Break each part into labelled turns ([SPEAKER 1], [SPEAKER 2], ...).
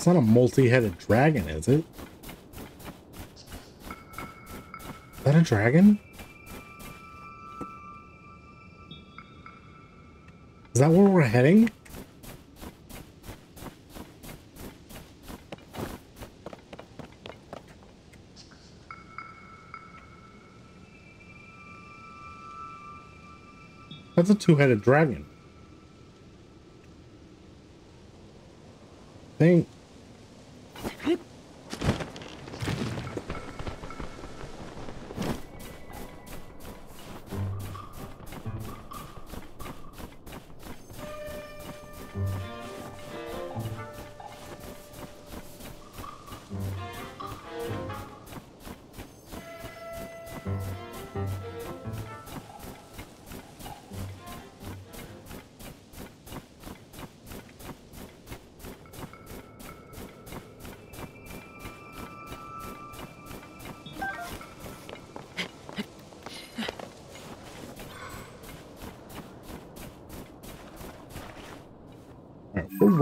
[SPEAKER 1] It's not a multi-headed dragon, is it? Is that a dragon? Is that where we're heading? That's a two-headed dragon. Think.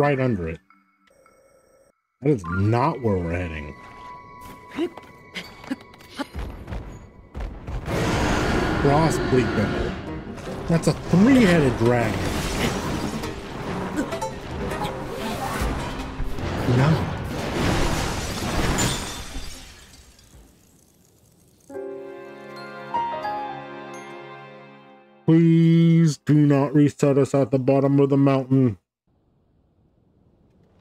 [SPEAKER 1] Right under it. That is not where we're heading. Frost Gleeok. That's a three-headed dragon. No. Please do not reset us at the bottom of the mountain.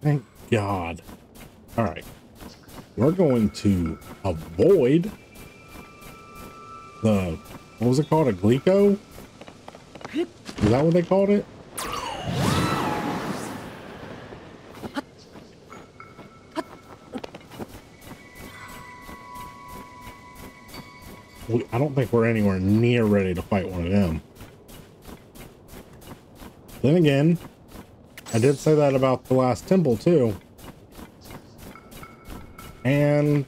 [SPEAKER 1] Thank God. All right. We're going to avoid the, what was it called? A Gleeok? Is that what they called it? I don't think we're anywhere near ready to fight one of them. Then again, I did say that about the last temple too. And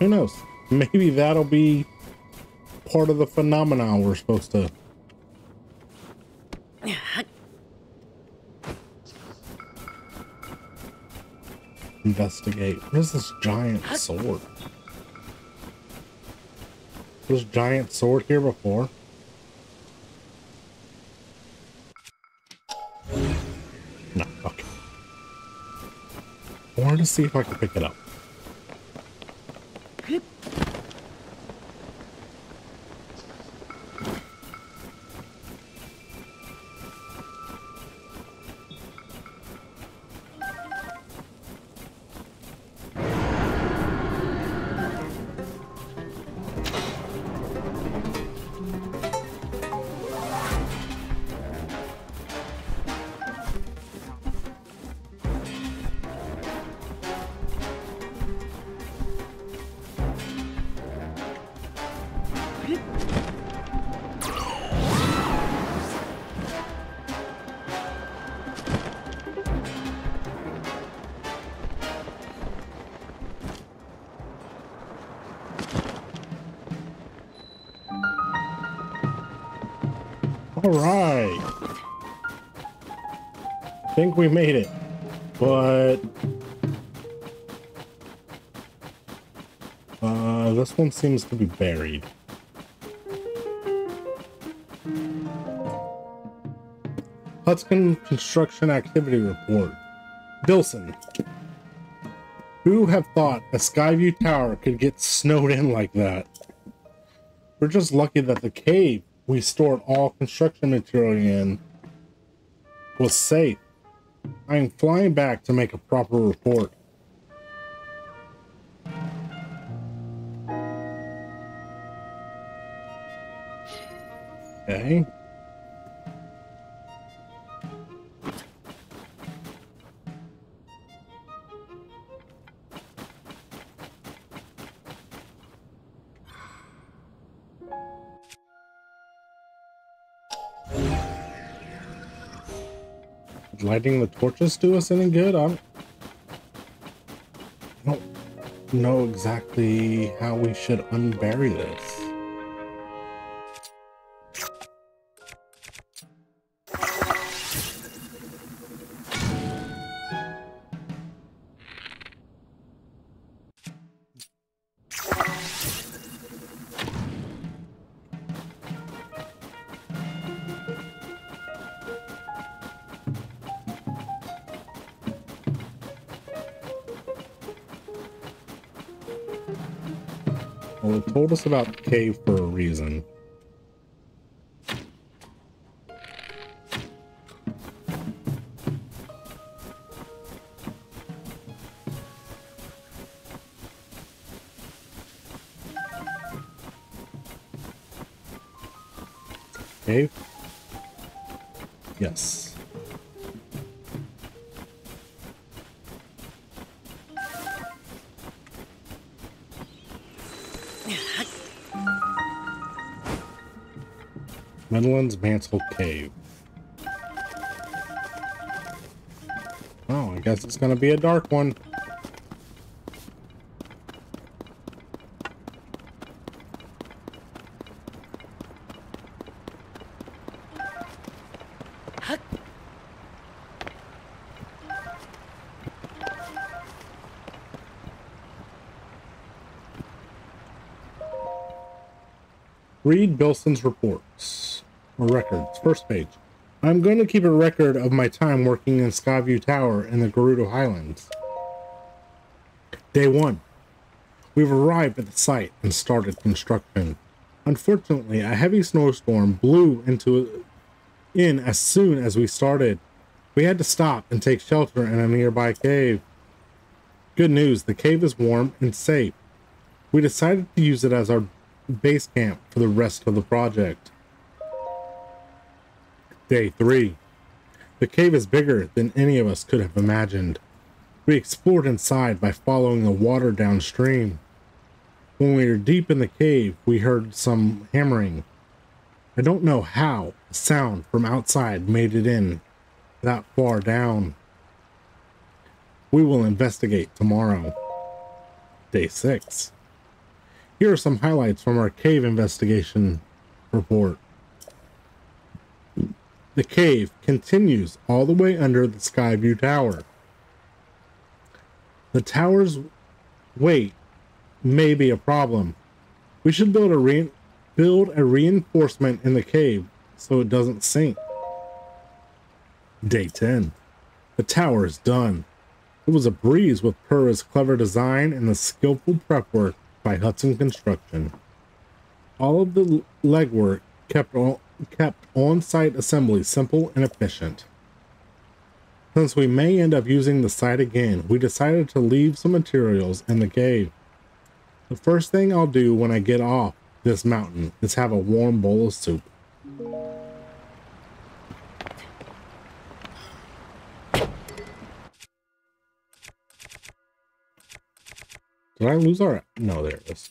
[SPEAKER 1] who knows? Maybe that'll be part of the phenomenon we're supposed to investigate. Where's this giant sword? Was giant sword here before? No, okay. I wanted to see if I could pick it up. All right. I think we made it, but uh, this one seems to be buried. Hudson Construction Activity Report. Bilson. Who have thought a Skyview Tower could get snowed in like that? We're just lucky that the cave we stored all construction material in was safe. I am flying back to make a proper report. Okay. Lighting the torches do us any good? I'm, I don't know exactly how we should unbury this. Told us about cave for a reason. Medlin's Mantle Cave. Oh, I guess it's gonna be a dark one. Read Bilson's reports or records. First page. I'm going to keep a record of my time working in Skyview Tower in the Gerudo Highlands. Day 1. We've arrived at the site and started construction. Unfortunately, a heavy snowstorm blew into in as soon as we started. We had to stop and take shelter in a nearby cave. Good news, the cave is warm and safe. We decided to use it as our base camp for the rest of the project. Day 3. The cave is bigger than any of us could have imagined. We explored inside by following the water downstream. When we were deep in the cave, we heard some hammering. I don't know how a sound from outside made it in that far down. We will investigate tomorrow. Day 6. Here are some highlights from our cave investigation report. The cave continues all the way under the Skyview Tower. The tower's weight may be a problem. We should build a build a reinforcement in the cave so it doesn't sink. Day 10. The tower is done. It was a breeze with Purah's clever design and the skillful prep work by Hudson Construction. All of the legwork kept on, kept on-site assembly simple and efficient. Since we may end up using the site again, we decided to leave some materials in the cave. The first thing I'll do when I get off this mountain is have a warm bowl of soup. Did I lose our... No, there it is.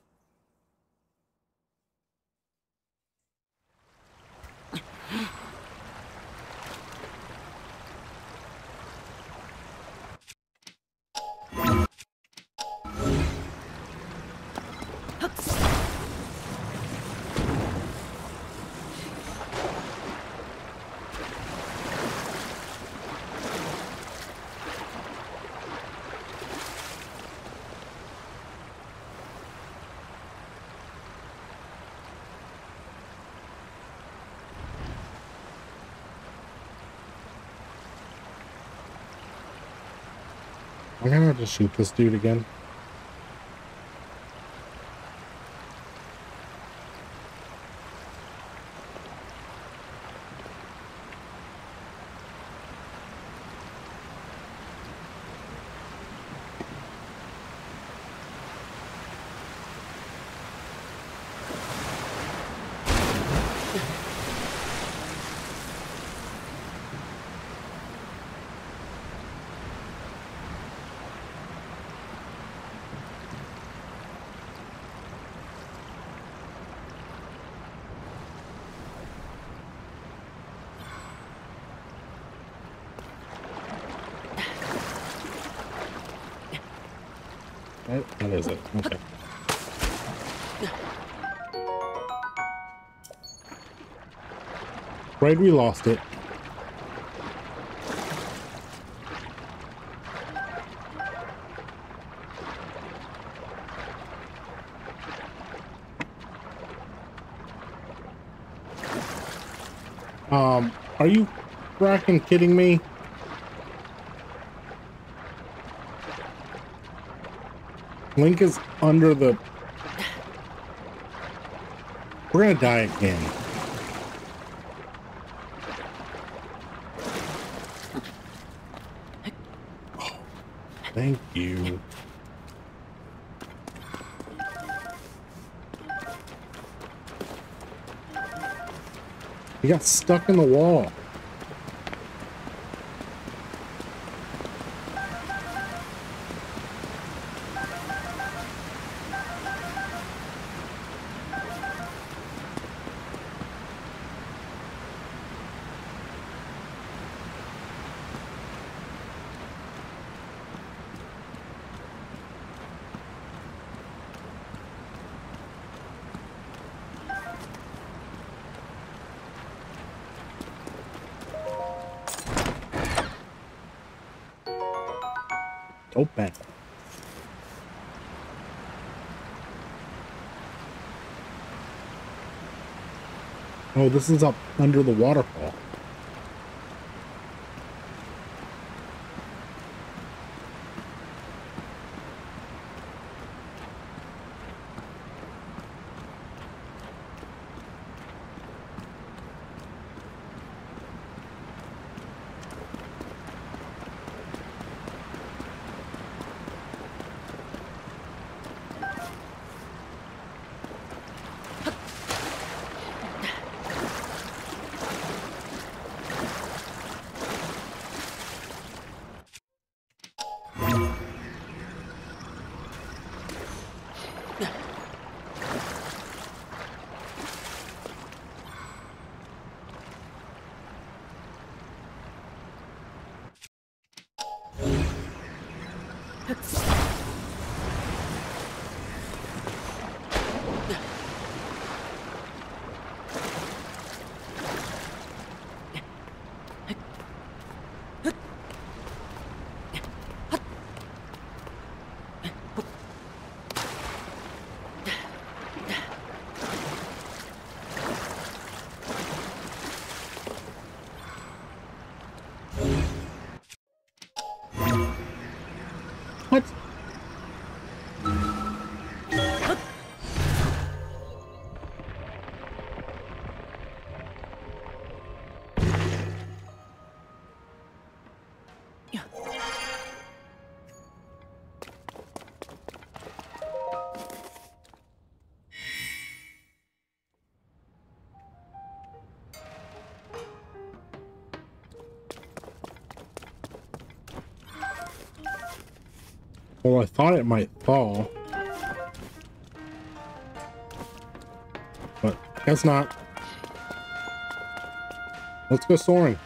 [SPEAKER 1] I'm gonna have to shoot this dude again. That is it. Okay. Right, we lost it. Um, are you fracking kidding me? Link is under the... We're gonna die again. Oh, thank you. He got stuck in the wall. Oh, this is up under the waterfall. Well, I thought it might fall. But guess not. Let's go soaring.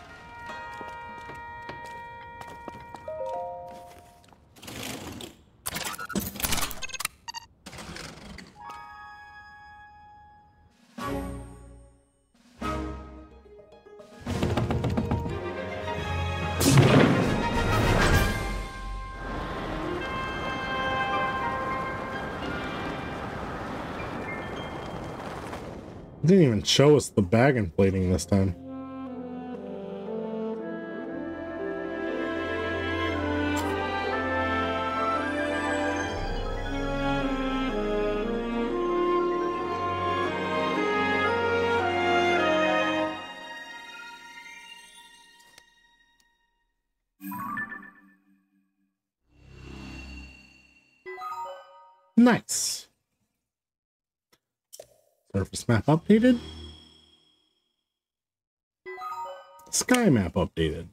[SPEAKER 1] It didn't even show us the bag inflating this time. Map updated. Sky map updated.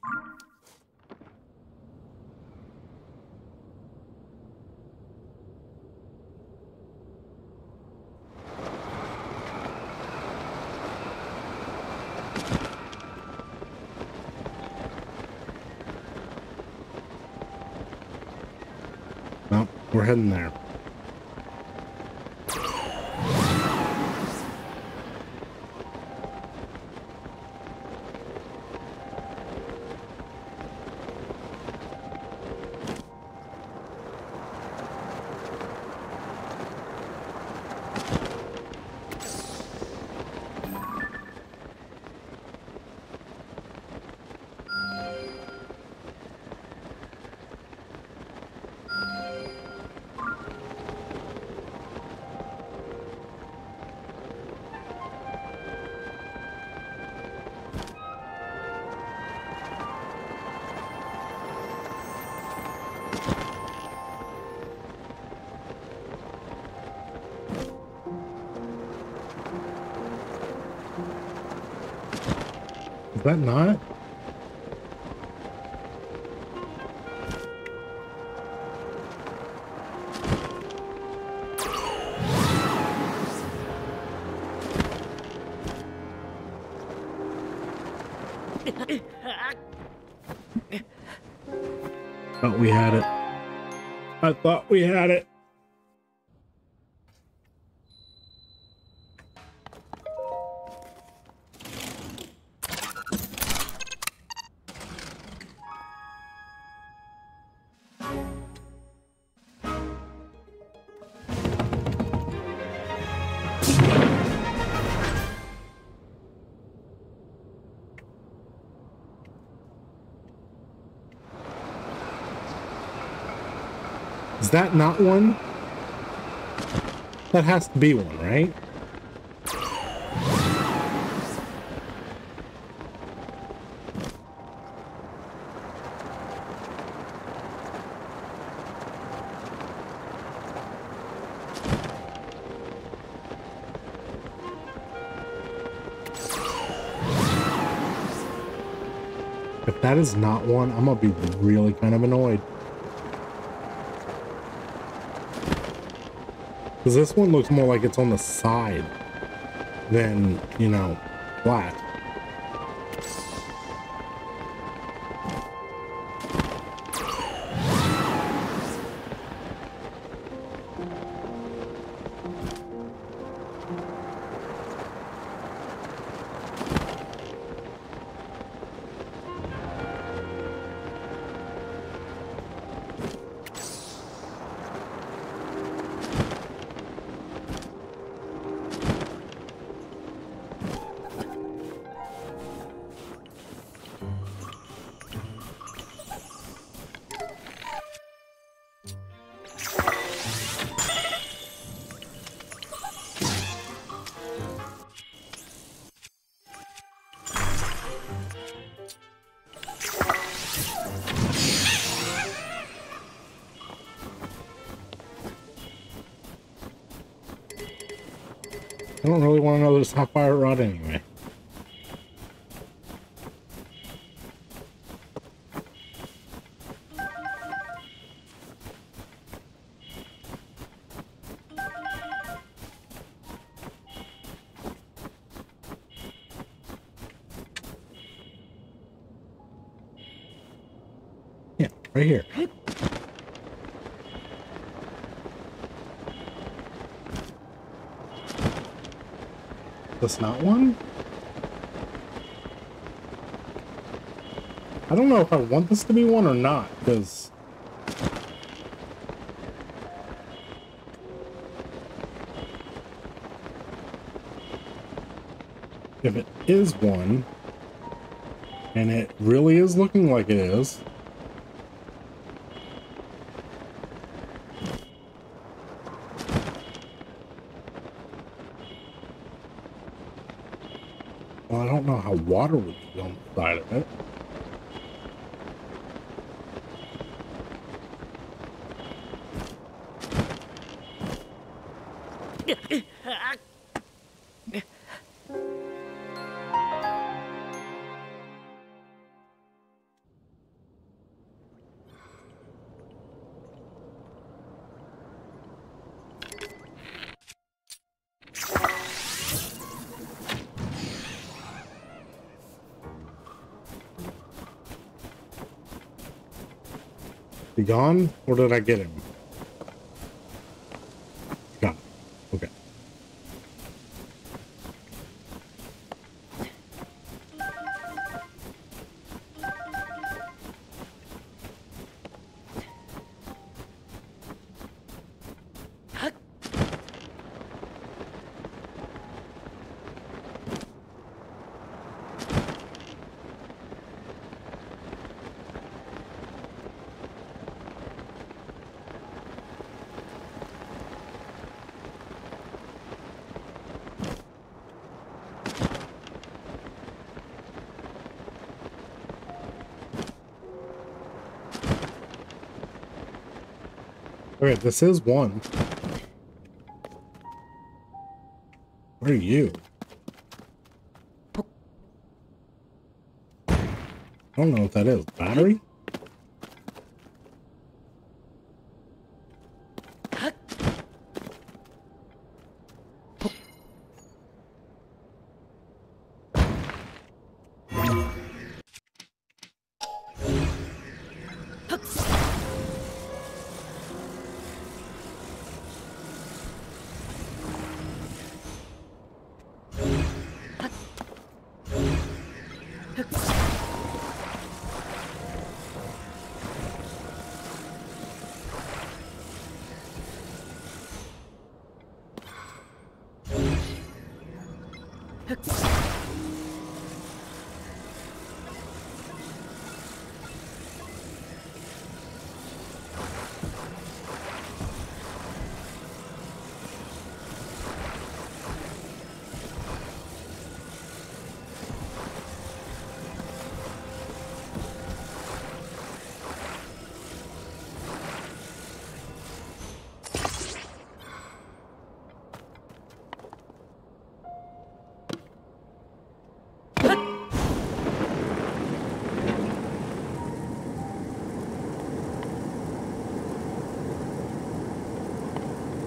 [SPEAKER 1] We're heading there. That not? Thought we had it. I thought we had it. That not one? That has to be one, right? If that is not one, I'm gonna be really kind of annoyed. Because this one looks more like it's on the side than, you know, flat. Right here. That's not one? I don't know if I want this to be one or not, because... If it is one, and it really is looking like it is, well, I don't know how water would be on the side of it. He gone? Or did I get him? This is one. What are you? I don't know what that is. Battery?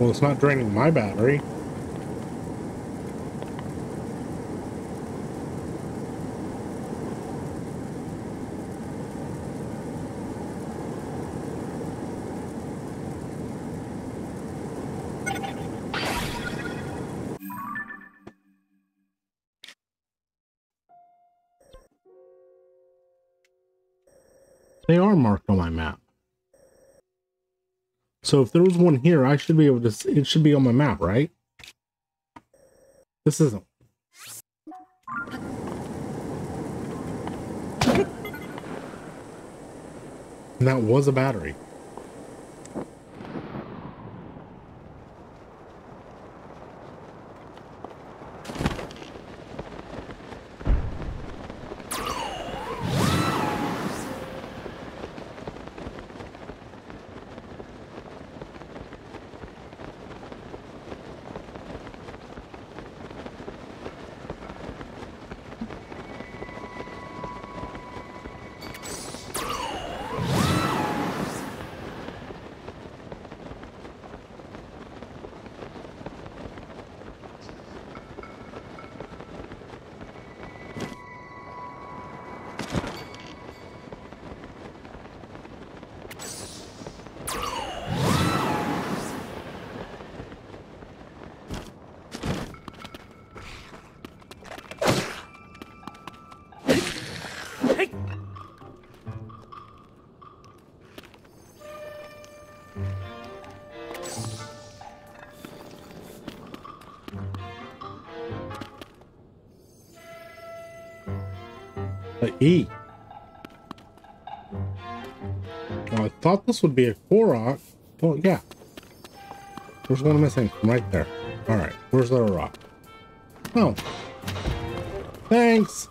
[SPEAKER 1] Well, it's not draining my battery. They are marked on my map. So if there was one here, I should be able to, it should be on my map, right? This isn't. And that was a battery. I thought this would be a Korok. Well, yeah. There's one missing from right there. Alright, where's the rock? Oh. Thanks!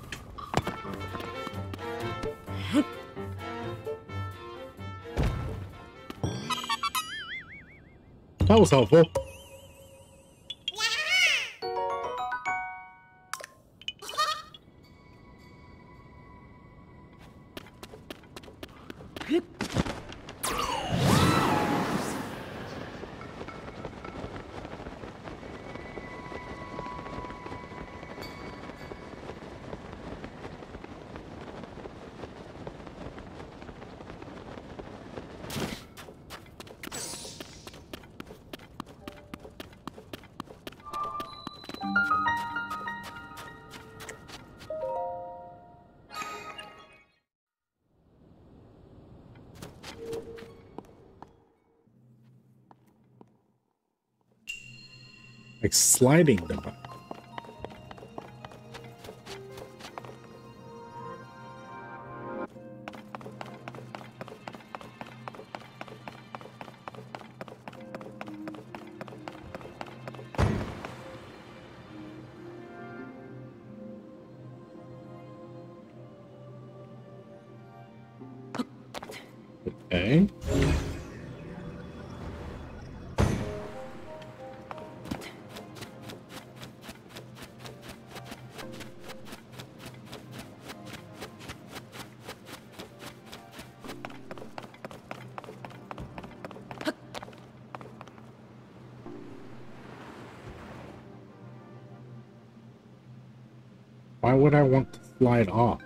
[SPEAKER 1] That was helpful. Sliding device. Okay. Why would I want to slide off?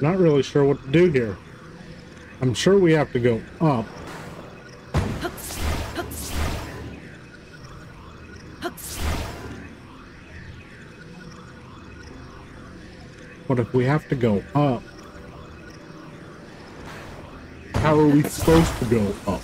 [SPEAKER 1] Not really sure what to do here. I'm sure we have to go up. But if we have to go up, how are we supposed to go up?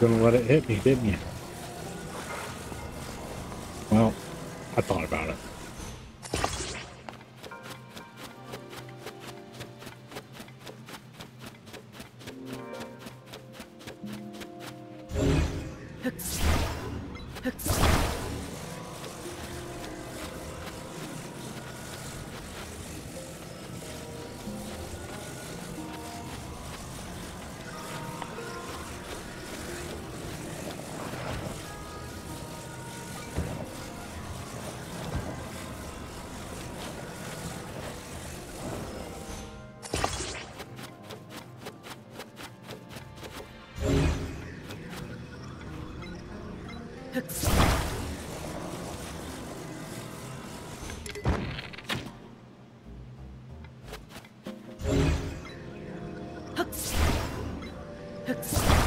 [SPEAKER 1] Was gonna let it hit me, didn't you? Well, I thought about it. Huh?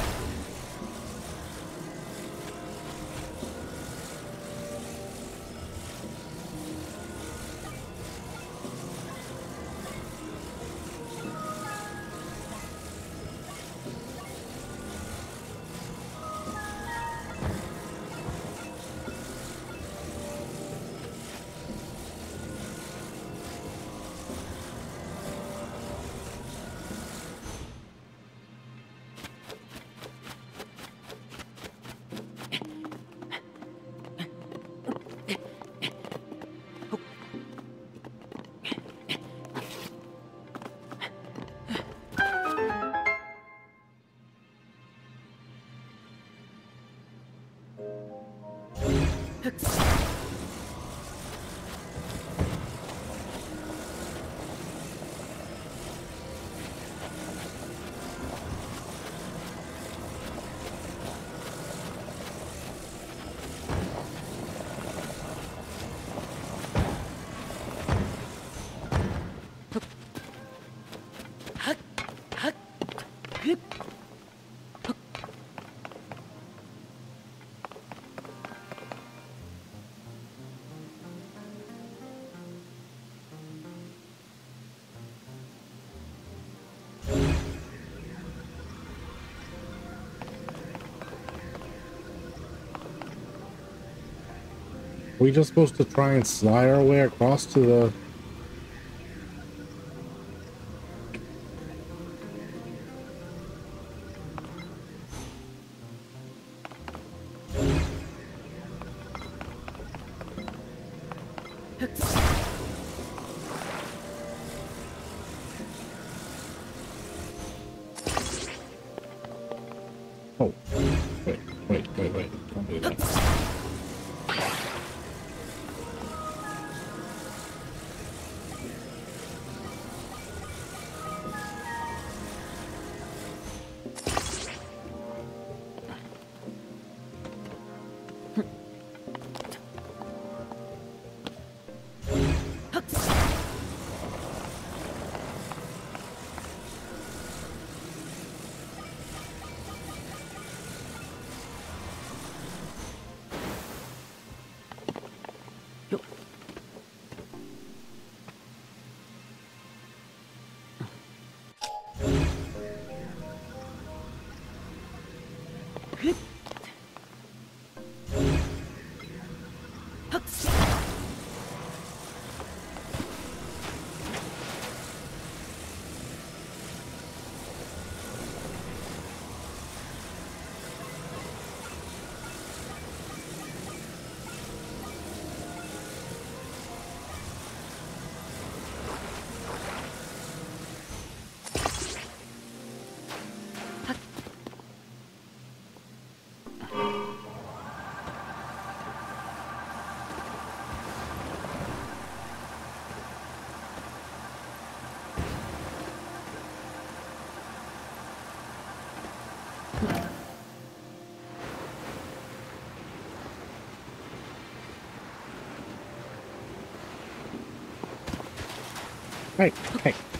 [SPEAKER 1] we just supposed to try and slide our way across to the...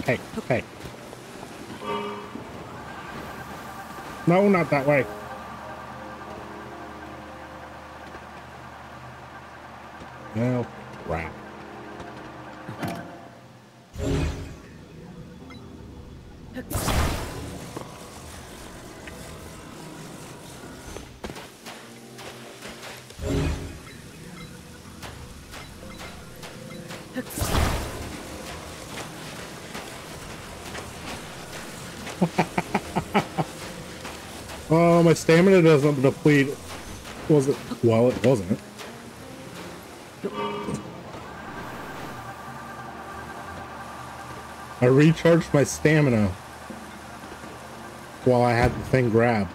[SPEAKER 1] hey, hey. No, not that way. My stamina doesn't deplete. Was it? Well, it wasn't. I recharged my stamina while I had the thing grabbed.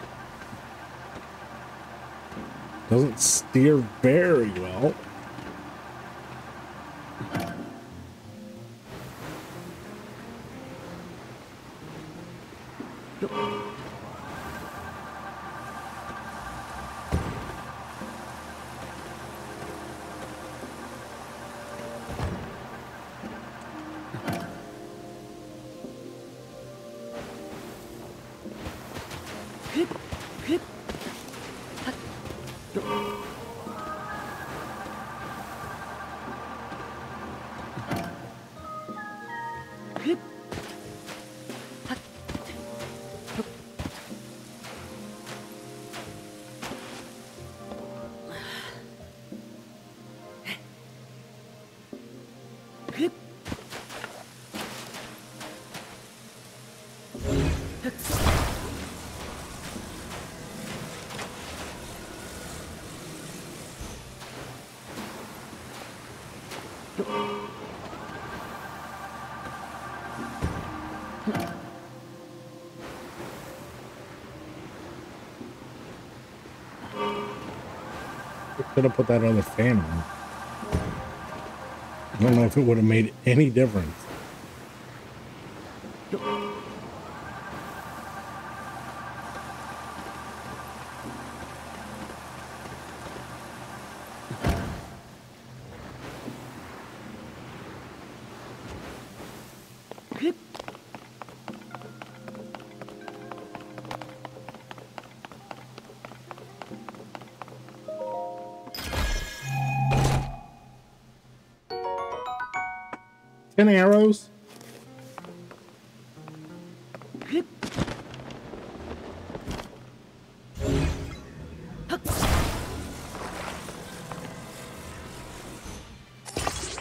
[SPEAKER 1] Doesn't steer very well. Should have put that other fan on. I don't know if it would have made any difference. Ten arrows?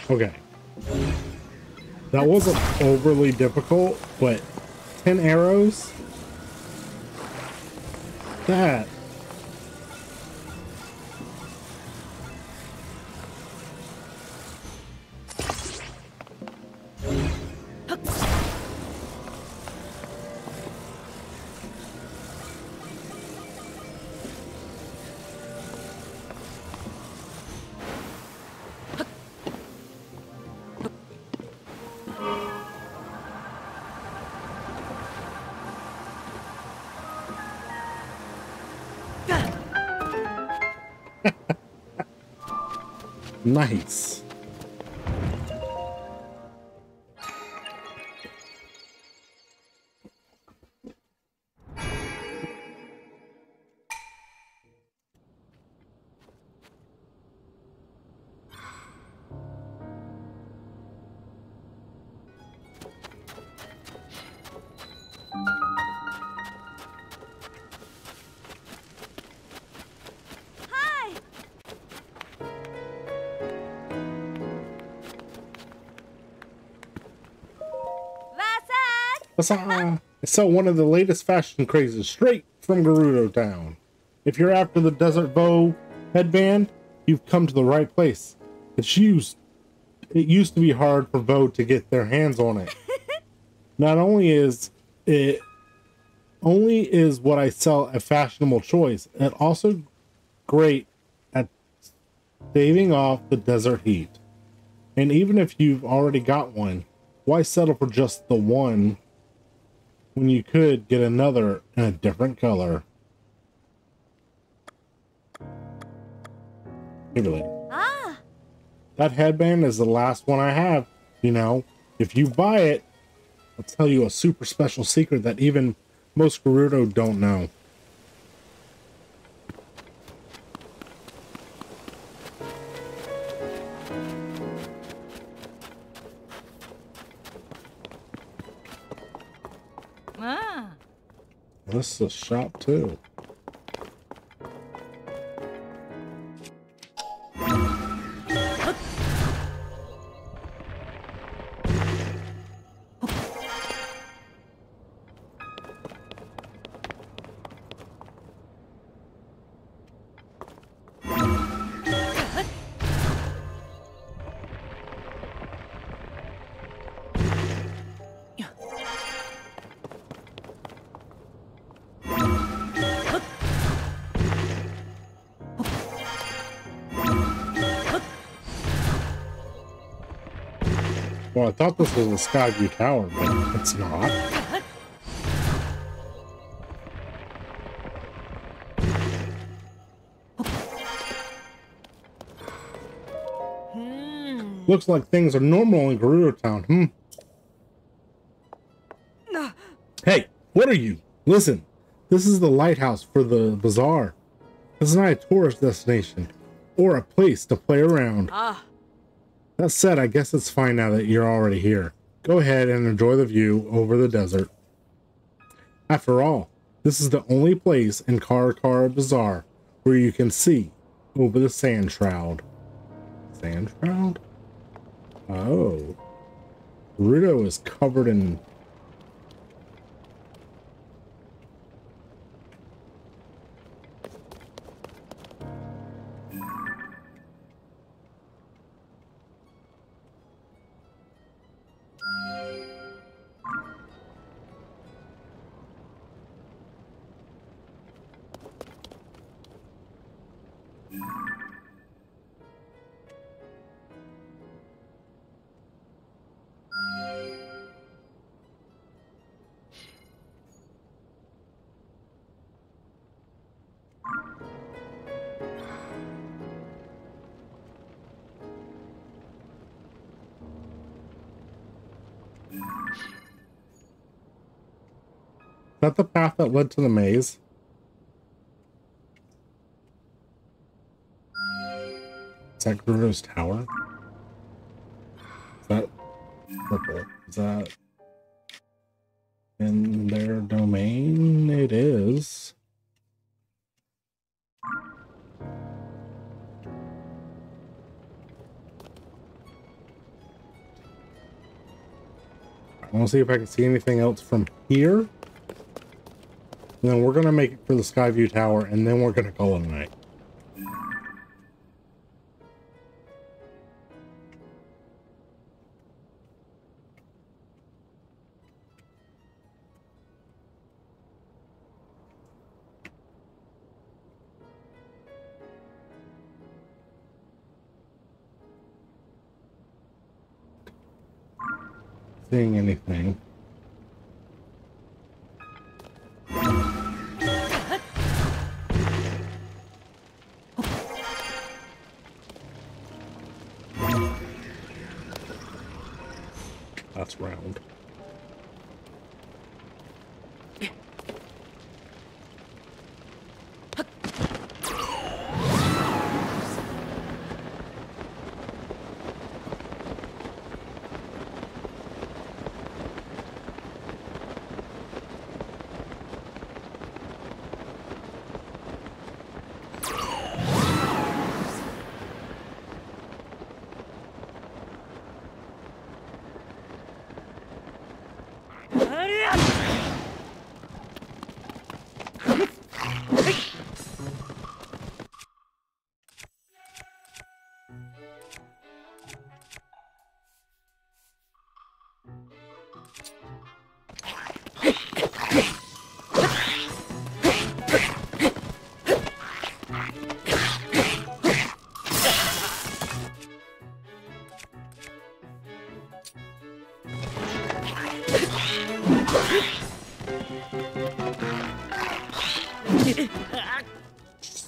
[SPEAKER 1] Okay. That wasn't overly difficult, but 10 arrows? That Nice. I uh, sell uh, one of the latest fashion crazes straight from Gerudo Town. If you're after the Desert Voe headband, you've come to the right place. It's used. It used to be hard for Voe to get their hands on it. Not only is it only is what I sell a fashionable choice, it also great at staving off the desert heat. And even if you've already got one, why settle for just the one when you could get another in a different color. Really. Ah. That headband is the last one I have. You know, if you buy it, I'll tell you a super special secret that even most Gerudo don't know. This is a shop too. Well, I thought this was the Skyview Tower, but it's not. Looks like things are normal in Gerudo Town, hmm? Hey, what are you? Listen, this is the lighthouse for the bazaar. This is not a tourist destination or a place to play around. Ah. That said, I guess it's fine now that you're already here. Go ahead and enjoy the view over the desert. After all, this is the only place in Kara Kara Bazaar where you can see over the sand shroud. Sand shroud? Oh. Rudo is covered in that the path that led to the maze? Is that Gerudo's tower? Is that purple? Is that To see if I can see anything else from here. And then we're going to make it for the Skyview Tower, and then we're going to call it a night. Seeing anything.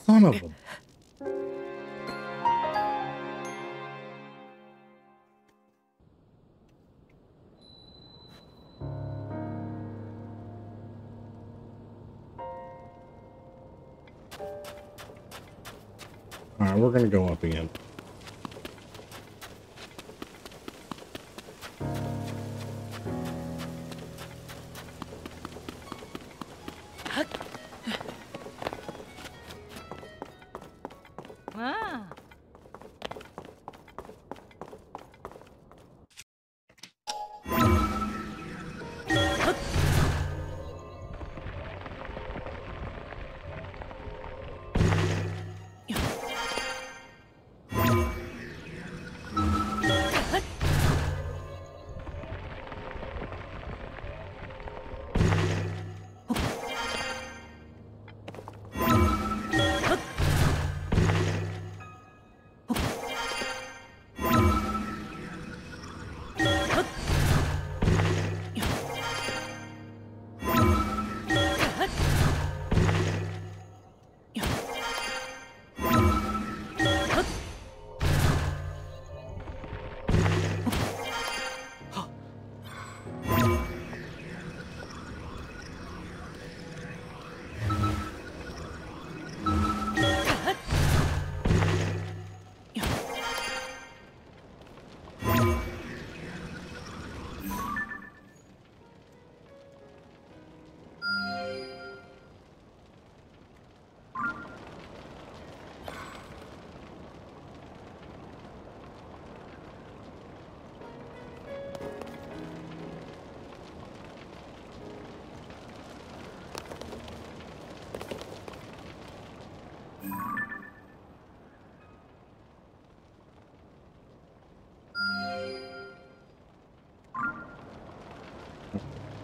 [SPEAKER 1] Son of Alright, we're gonna go up again.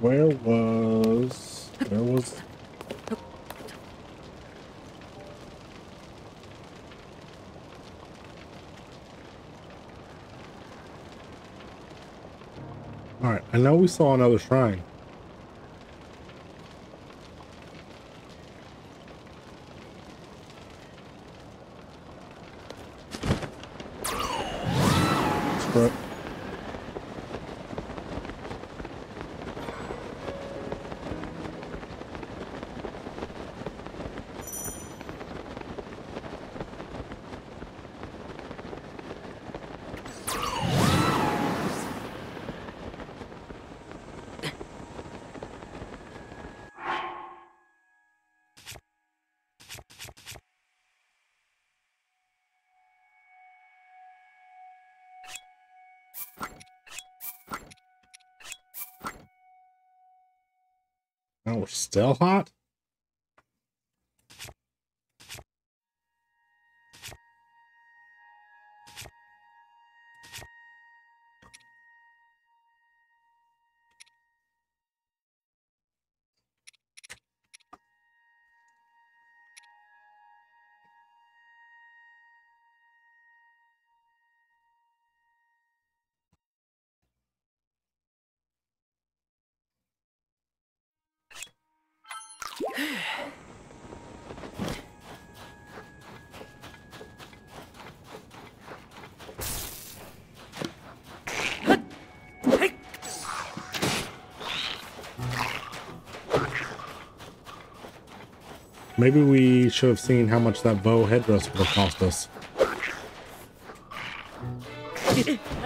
[SPEAKER 2] Where was... Where was... Alright, I know we saw another shrine.
[SPEAKER 1] Now we're still hot? Maybe we should have seen how much that bow headdress would have cost us.